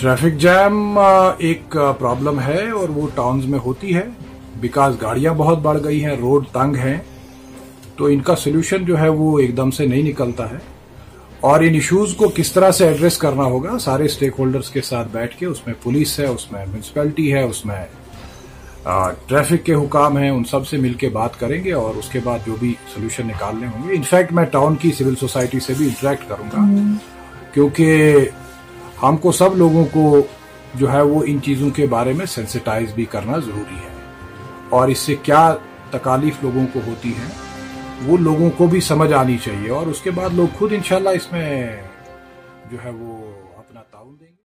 Traffic jam एक problem है और वो टाउन्स में होती है। बिकॉज़ गाड़ियाँ बहुत बढ़ गई हैं रोड तंग हैं। तो इनका सोल्यूशन जो है वो एकदम से नहीं निकलता है। और इन इश्यूज़ को किस तरह से एड्रेस करना होगा सारे स्टेक होल्डर्स के साथ बैठ के उसमें पुलिस है उसमें म्यूनसिपैलिटी है उसमें ट्रैफ़िक के हुकाम हैं उन सबसे मिलकर बात करेंगे और उसके बाद जो भी सोल्यूशन निकालने होंगे। इनफैक्ट मैं टाउन की सिविल सोसाइटी से भी इंटरेक्ट करूँगा। क्योंकि हमको सब लोगों को जो है वो इन चीज़ों के बारे में सेंसिटाइज भी करना ज़रूरी है। और इससे क्या तकालीफ लोगों को होती है, वो लोगों को भी समझ आनी चाहिए। और उसके बाद लोग खुद इनशाला इसमें जो है वो अपना ताउन देंगे।